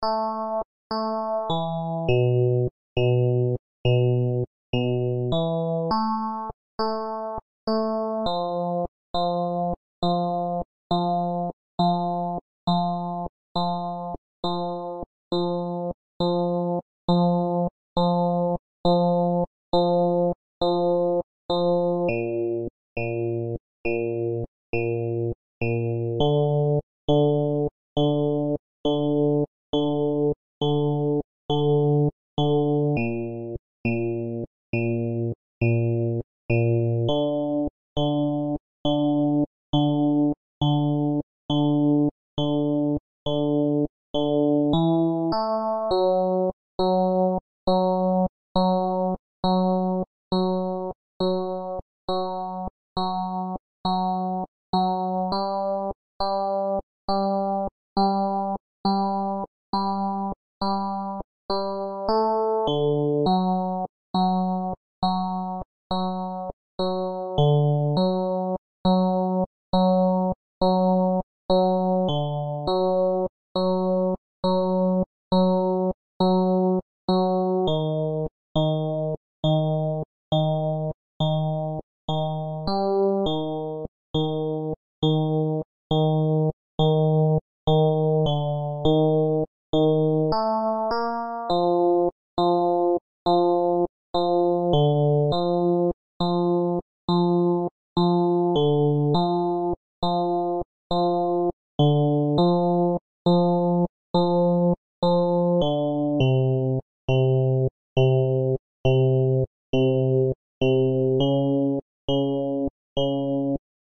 Música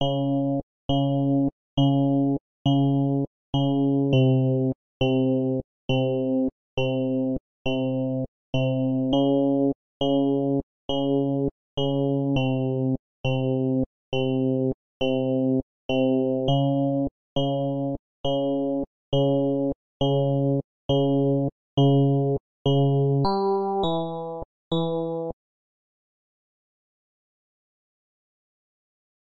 Oh.